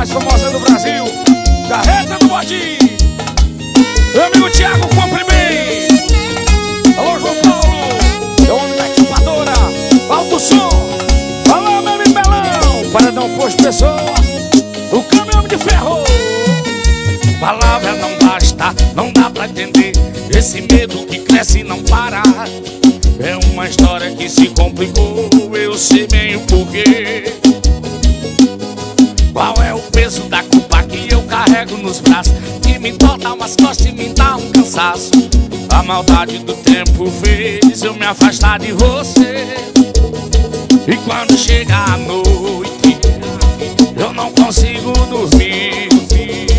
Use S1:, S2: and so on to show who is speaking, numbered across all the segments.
S1: mais famosa do Brasil, Carreta do Bodi. Meu amigo Thiago, compre. Alô, João Paulo, é o homem da equipadora, alto som. Alô, meu amigo Belão, paredão posto pessoa, o caminhão de ferro. Palavra não basta, não dá pra entender Esse medo que cresce e não para É uma história que se complicou Eu sei bem o porquê o peso da culpa que eu carrego nos braços. Que me torna umas costas e me dá um cansaço. A maldade do tempo fez eu me afastar de você. E quando chega a noite Eu não consigo dormir.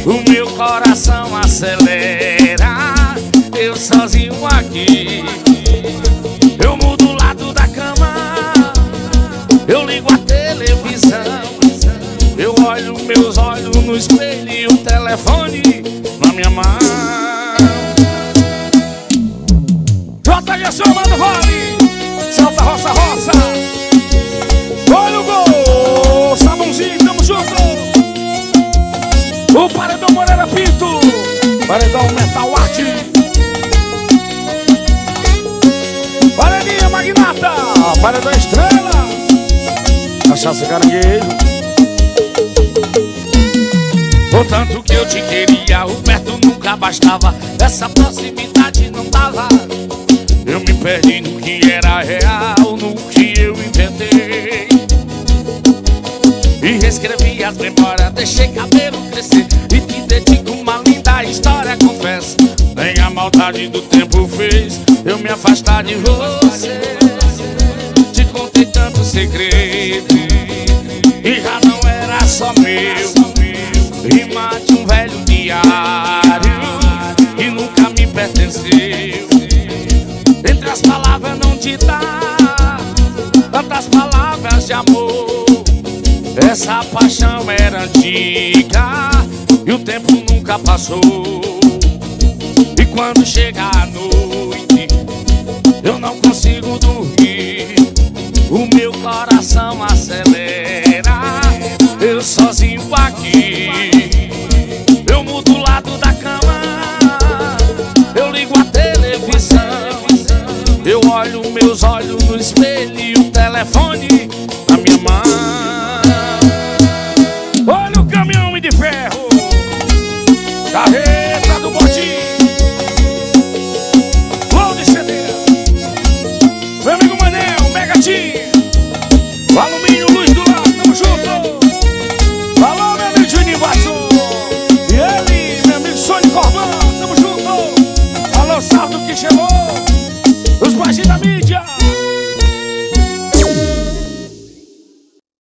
S1: O meu coração acelera Eu sozinho aqui. Eu mudo o lado da cama Eu ligo a no espelho E o telefone na minha mão JS Mano Vale, Salta Roça Roça. Olha o gol, Sabãozinho, tamo junto. O Paredão Moreira Pinto, Paredão Metal Arte. Paredinha Magnata, Paredão Estrela. Cachaça Caranguejo. O tanto que eu te queria, o perto nunca bastava. Essa proximidade não dava. Eu me perdi no que era real, no que eu inventei. E reescrevi as memórias, deixei cabelo crescer. E te dedico uma linda história, confesso. Nem a maldade do tempo fez eu me afastar de você. Te contei tanto segredo de amor. Essa paixão era antiga E o tempo nunca passou. E quando chega a noite Eu não consigo dormir. O meu coração acelera Eu sozinho aqui. Eu mudo o lado da cama Eu ligo a televisão. Eu olho meus olhos no espelho E o telefone Bodinho. Cláudio Cedeira. Meu amigo Manel, Mega o Alumínio, luz do lado, tamo junto. Valor, meu amigo Juninho Watson. E ele, meu amigo Sônia Corban, tamo junto. Alô, Salto que chegou. Os pais da mídia.